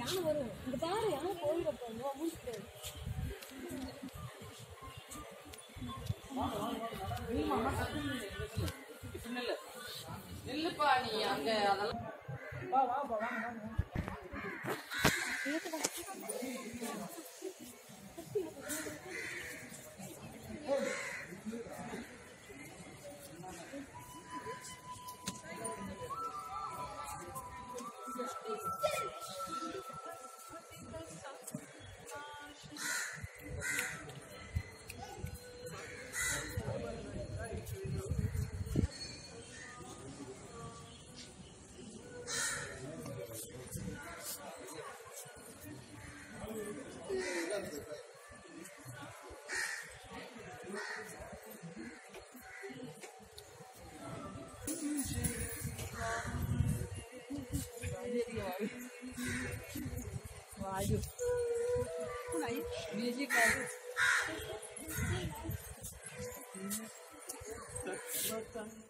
யானை வரும். இங்க பாரு யானை போயிட போறோம் மூச்சு நில்லுப்பா நீ அங்க அதெல்லாம் Rádio. Por aí, music rádio. Bota.